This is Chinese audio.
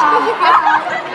啊。